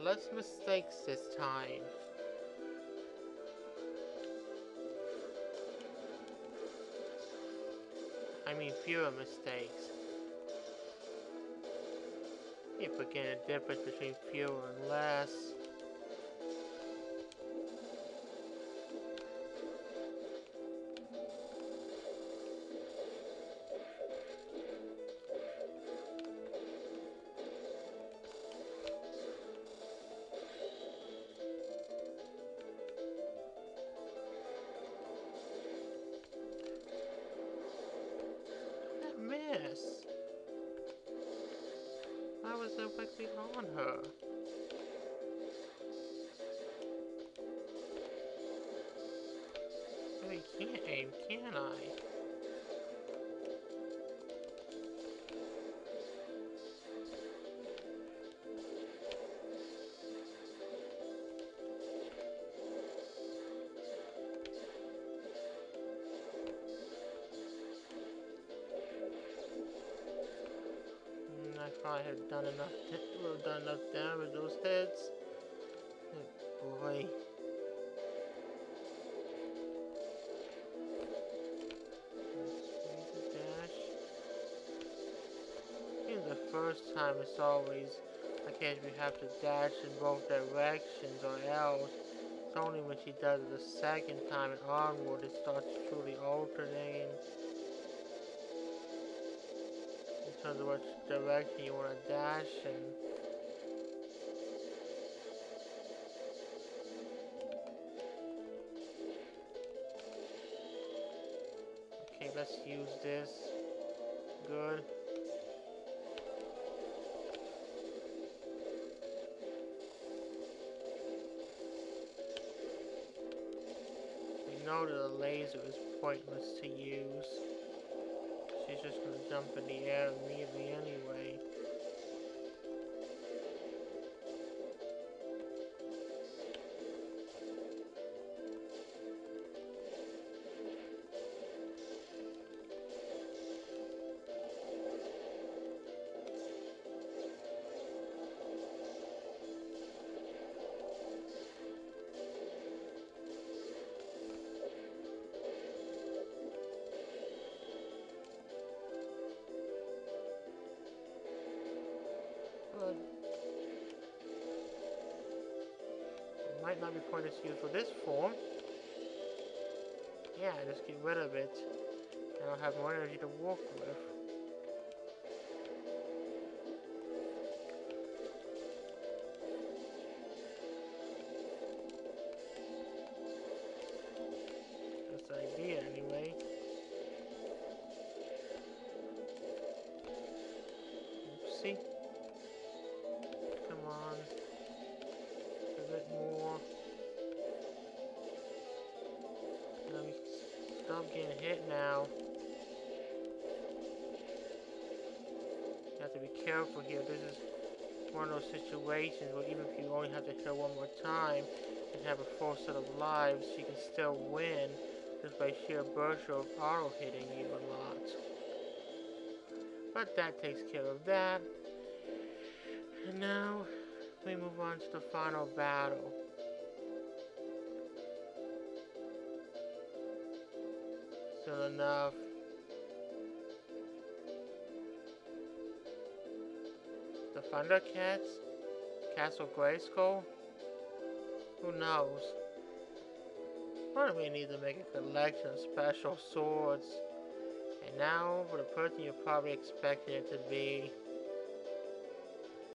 Less mistakes this time. I mean fewer mistakes. Keep forgetting the difference between fewer and less. Was quickly on her? Really can't aim, can I? I probably have done enough. Would have done enough damage. With those heads. Oh boy. In the first time, it's always. I guess we have to dash in both directions or else. It's only when she does it the second time and onward it starts truly alternating. Terms of which direction you want to dash and okay let's use this. Good. We know that the laser is pointless to use She's just gonna jump in the air and leave me anyway. Might not be to use for this form. Yeah, just get rid of it. And I'll have more energy to work with. That's the idea anyway. Oopsie. Stop getting hit now. You have to be careful here. This is one of those situations where even if you only have to hit one more time and have a full set of lives, you can still win just by sheer virtue of auto hitting you a lot. But that takes care of that. And now we move on to the final battle. Enough. The Thundercats? Castle Grayskull? Who knows? Why do we need to make a collection of special swords? And now for the person you're probably expecting it to be.